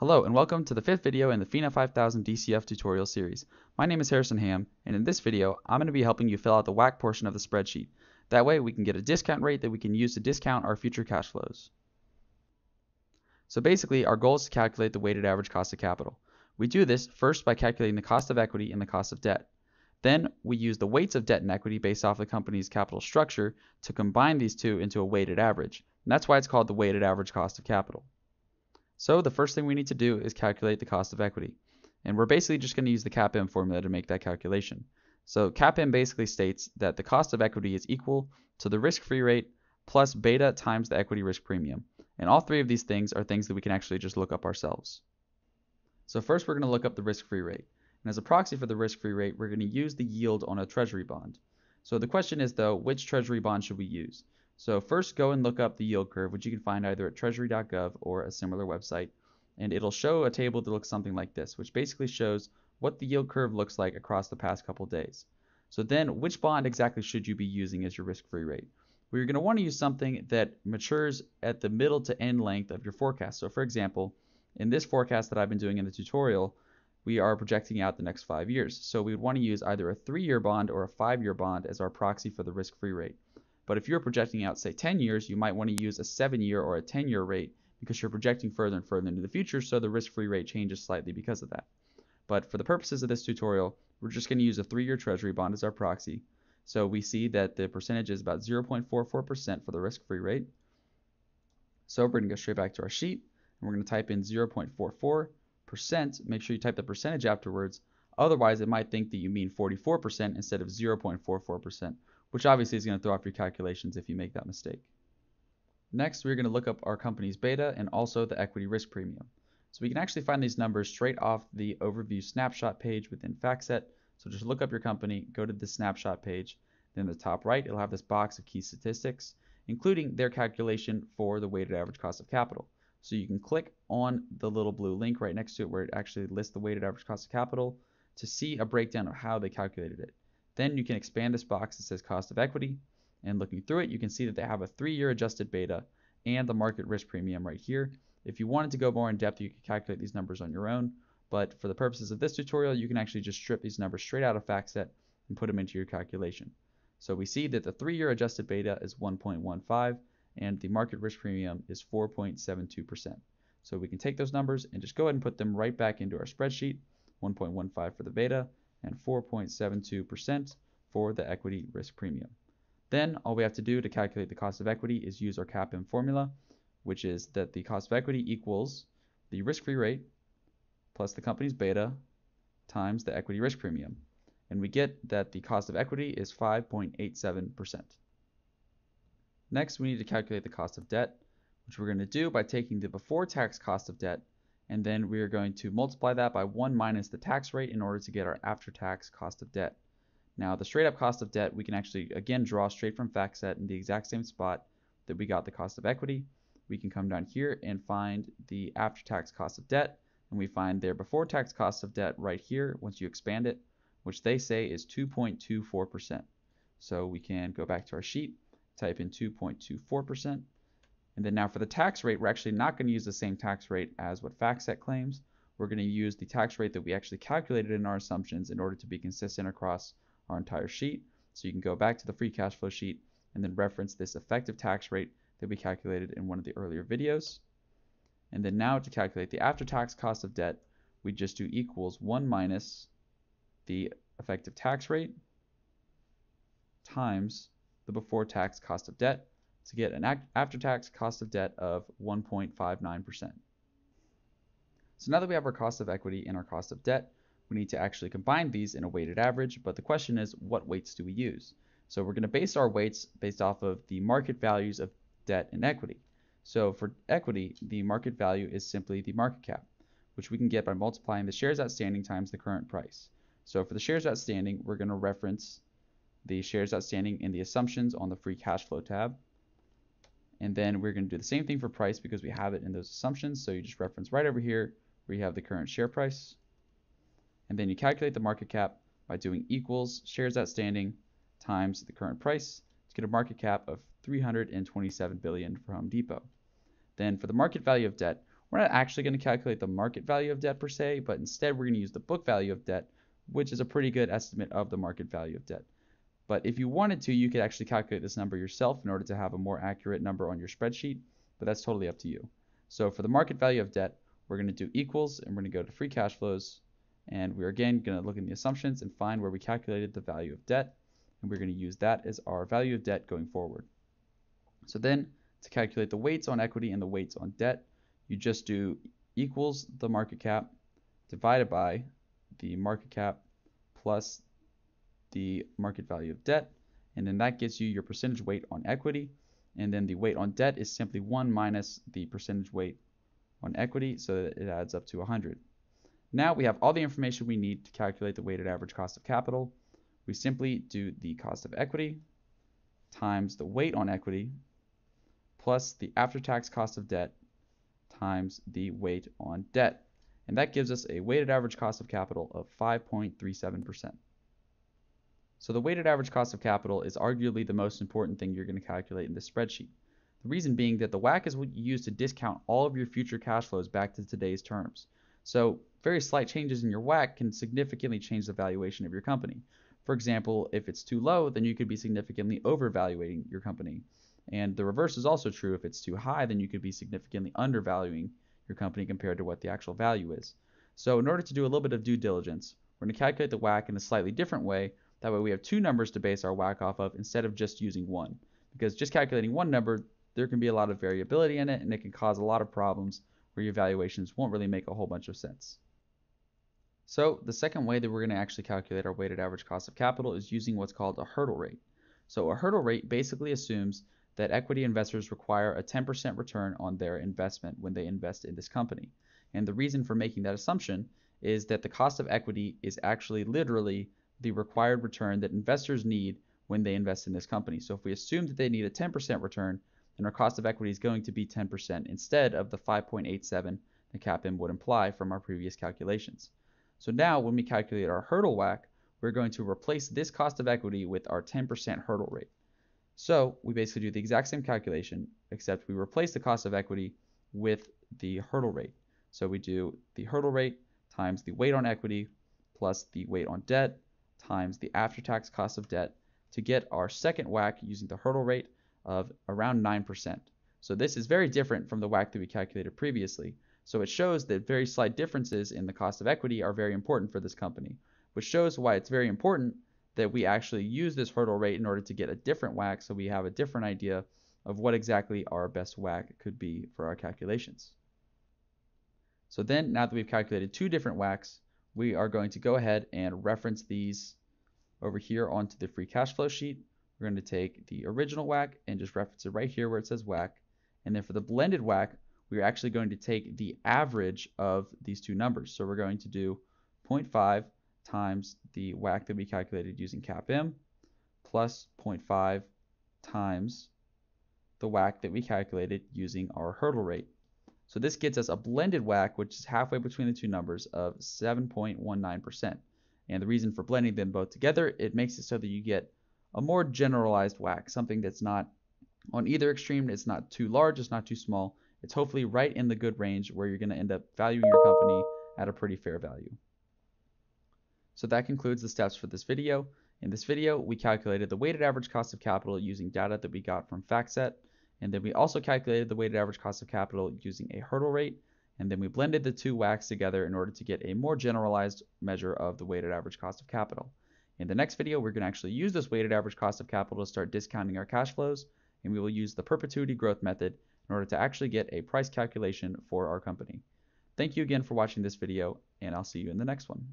Hello and welcome to the fifth video in the FINA 5000 DCF tutorial series. My name is Harrison Ham and in this video I'm going to be helping you fill out the WACC portion of the spreadsheet. That way we can get a discount rate that we can use to discount our future cash flows. So basically our goal is to calculate the weighted average cost of capital. We do this first by calculating the cost of equity and the cost of debt. Then we use the weights of debt and equity based off the company's capital structure to combine these two into a weighted average. And that's why it's called the weighted average cost of capital. So the first thing we need to do is calculate the cost of equity. And we're basically just going to use the CAPM formula to make that calculation. So CAPM basically states that the cost of equity is equal to the risk-free rate plus beta times the equity risk premium. And all three of these things are things that we can actually just look up ourselves. So first we're going to look up the risk-free rate. And as a proxy for the risk-free rate, we're going to use the yield on a treasury bond. So the question is though, which treasury bond should we use? So first go and look up the yield curve, which you can find either at treasury.gov or a similar website. And it'll show a table that looks something like this, which basically shows what the yield curve looks like across the past couple days. So then which bond exactly should you be using as your risk-free rate? Well, you're going to want to use something that matures at the middle to end length of your forecast. So for example, in this forecast that I've been doing in the tutorial, we are projecting out the next five years. So we would want to use either a three-year bond or a five-year bond as our proxy for the risk-free rate. But if you're projecting out, say, 10 years, you might want to use a 7 year or a 10 year rate because you're projecting further and further into the future, so the risk free rate changes slightly because of that. But for the purposes of this tutorial, we're just going to use a 3 year treasury bond as our proxy. So we see that the percentage is about 0.44% for the risk free rate. So we're going to go straight back to our sheet and we're going to type in 0.44%. Make sure you type the percentage afterwards. Otherwise, it might think that you mean 44% instead of 0.44% which obviously is going to throw off your calculations if you make that mistake. Next, we're going to look up our company's beta and also the equity risk premium. So we can actually find these numbers straight off the overview snapshot page within FactSet. So just look up your company, go to the snapshot page, then the top right, it'll have this box of key statistics, including their calculation for the weighted average cost of capital. So you can click on the little blue link right next to it where it actually lists the weighted average cost of capital to see a breakdown of how they calculated it. Then you can expand this box that says cost of equity. And looking through it, you can see that they have a three-year adjusted beta and the market risk premium right here. If you wanted to go more in depth, you could calculate these numbers on your own. But for the purposes of this tutorial, you can actually just strip these numbers straight out of FactSet and put them into your calculation. So we see that the three-year adjusted beta is 1.15 and the market risk premium is 4.72%. So we can take those numbers and just go ahead and put them right back into our spreadsheet, 1.15 for the beta and 4.72% for the equity risk premium. Then all we have to do to calculate the cost of equity is use our CAPM formula, which is that the cost of equity equals the risk-free rate plus the company's beta times the equity risk premium. And we get that the cost of equity is 5.87%. Next, we need to calculate the cost of debt, which we're going to do by taking the before tax cost of debt and then we are going to multiply that by 1 minus the tax rate in order to get our after-tax cost of debt. Now the straight up cost of debt we can actually again draw straight from FactSet in the exact same spot that we got the cost of equity. We can come down here and find the after-tax cost of debt and we find their before tax cost of debt right here once you expand it which they say is 2.24%. So we can go back to our sheet, type in 2.24% and then now for the tax rate, we're actually not going to use the same tax rate as what FactSet claims. We're going to use the tax rate that we actually calculated in our assumptions in order to be consistent across our entire sheet. So you can go back to the free cash flow sheet and then reference this effective tax rate that we calculated in one of the earlier videos. And then now to calculate the after-tax cost of debt, we just do equals 1 minus the effective tax rate times the before tax cost of debt to get an after-tax cost of debt of 1.59%. So now that we have our cost of equity and our cost of debt, we need to actually combine these in a weighted average, but the question is what weights do we use? So we're going to base our weights based off of the market values of debt and equity. So for equity, the market value is simply the market cap, which we can get by multiplying the shares outstanding times the current price. So for the shares outstanding, we're going to reference the shares outstanding in the assumptions on the free cash flow tab. And then we're going to do the same thing for price because we have it in those assumptions. So you just reference right over here where you have the current share price. And then you calculate the market cap by doing equals shares outstanding times the current price to get a market cap of 327 billion for Home Depot. Then for the market value of debt, we're not actually going to calculate the market value of debt per se, but instead we're going to use the book value of debt, which is a pretty good estimate of the market value of debt. But if you wanted to, you could actually calculate this number yourself in order to have a more accurate number on your spreadsheet, but that's totally up to you. So for the market value of debt, we're going to do equals and we're going to go to free cash flows and we're again going to look in the assumptions and find where we calculated the value of debt and we're going to use that as our value of debt going forward. So then to calculate the weights on equity and the weights on debt, you just do equals the market cap divided by the market cap plus the market value of debt and then that gets you your percentage weight on equity and then the weight on debt is simply 1 minus the percentage weight on equity so that it adds up to 100. Now we have all the information we need to calculate the weighted average cost of capital. We simply do the cost of equity times the weight on equity plus the after-tax cost of debt times the weight on debt. And that gives us a weighted average cost of capital of 5.37%. So the weighted average cost of capital is arguably the most important thing you're going to calculate in this spreadsheet. The reason being that the WACC is what you use to discount all of your future cash flows back to today's terms. So very slight changes in your WACC can significantly change the valuation of your company. For example, if it's too low, then you could be significantly overvaluing your company. And the reverse is also true. If it's too high, then you could be significantly undervaluing your company compared to what the actual value is. So in order to do a little bit of due diligence, we're going to calculate the WACC in a slightly different way. That way we have two numbers to base our WACC off of instead of just using one. Because just calculating one number, there can be a lot of variability in it and it can cause a lot of problems where your valuations won't really make a whole bunch of sense. So the second way that we're going to actually calculate our weighted average cost of capital is using what's called a hurdle rate. So a hurdle rate basically assumes that equity investors require a 10% return on their investment when they invest in this company. And the reason for making that assumption is that the cost of equity is actually literally the required return that investors need when they invest in this company. So if we assume that they need a 10% return, then our cost of equity is going to be 10% instead of the 5.87 that CAPM would imply from our previous calculations. So now when we calculate our hurdle WACC, we're going to replace this cost of equity with our 10% hurdle rate. So we basically do the exact same calculation, except we replace the cost of equity with the hurdle rate. So we do the hurdle rate times the weight on equity plus the weight on debt times the after-tax cost of debt to get our second WACC using the hurdle rate of around 9%. So this is very different from the WACC that we calculated previously, so it shows that very slight differences in the cost of equity are very important for this company, which shows why it's very important that we actually use this hurdle rate in order to get a different WACC so we have a different idea of what exactly our best WACC could be for our calculations. So then, now that we've calculated two different WACCs, we are going to go ahead and reference these over here onto the free cash flow sheet. We're going to take the original WACC and just reference it right here where it says WACC. And then for the blended WACC, we're actually going to take the average of these two numbers. So we're going to do 0.5 times the WACC that we calculated using CAPM plus 0.5 times the WACC that we calculated using our hurdle rate. So this gets us a blended WACC, which is halfway between the two numbers of 7.19%. And the reason for blending them both together, it makes it so that you get a more generalized WACC, something that's not on either extreme. It's not too large, it's not too small, it's hopefully right in the good range where you're going to end up valuing your company at a pretty fair value. So that concludes the steps for this video. In this video, we calculated the weighted average cost of capital using data that we got from FactSet, and then we also calculated the weighted average cost of capital using a hurdle rate, and then we blended the two WACCs together in order to get a more generalized measure of the weighted average cost of capital. In the next video, we're going to actually use this weighted average cost of capital to start discounting our cash flows, and we will use the perpetuity growth method in order to actually get a price calculation for our company. Thank you again for watching this video, and I'll see you in the next one.